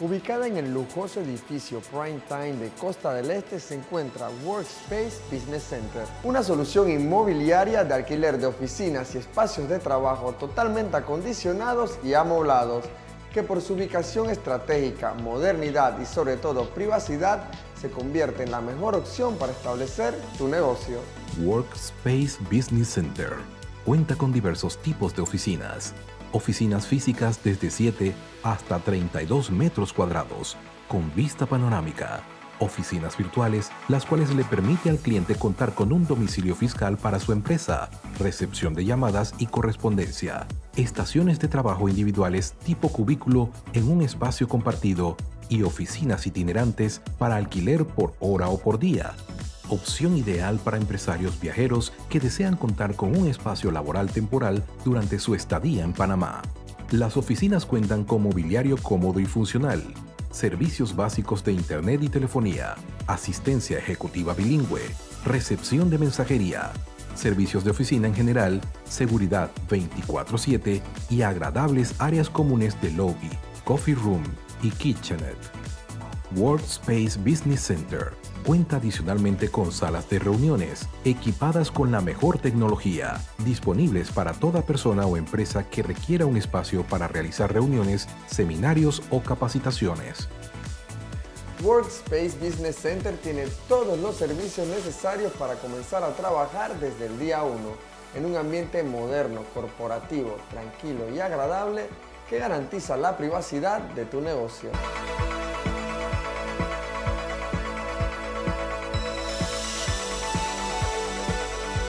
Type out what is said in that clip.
Ubicada en el lujoso edificio Prime Time de Costa del Este se encuentra Workspace Business Center, una solución inmobiliaria de alquiler de oficinas y espacios de trabajo totalmente acondicionados y amoblados, que por su ubicación estratégica, modernidad y sobre todo privacidad se convierte en la mejor opción para establecer tu negocio. Workspace Business Center cuenta con diversos tipos de oficinas oficinas físicas desde 7 hasta 32 metros cuadrados, con vista panorámica. Oficinas virtuales, las cuales le permite al cliente contar con un domicilio fiscal para su empresa, recepción de llamadas y correspondencia. Estaciones de trabajo individuales tipo cubículo en un espacio compartido y oficinas itinerantes para alquiler por hora o por día opción ideal para empresarios viajeros que desean contar con un espacio laboral temporal durante su estadía en Panamá. Las oficinas cuentan con mobiliario cómodo y funcional, servicios básicos de Internet y telefonía, asistencia ejecutiva bilingüe, recepción de mensajería, servicios de oficina en general, seguridad 24/7 y agradables áreas comunes de lobby, coffee room y kitchenette. Workspace Business Center cuenta adicionalmente con salas de reuniones equipadas con la mejor tecnología, disponibles para toda persona o empresa que requiera un espacio para realizar reuniones, seminarios o capacitaciones. Workspace Business Center tiene todos los servicios necesarios para comenzar a trabajar desde el día 1 en un ambiente moderno, corporativo, tranquilo y agradable que garantiza la privacidad de tu negocio.